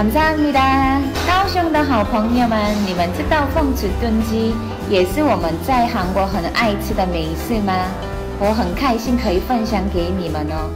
感谢你的高雄的好朋友们，你们知道凤池炖鸡也是我们在韩国很爱吃的美食吗？我很开心可以分享给你们哦。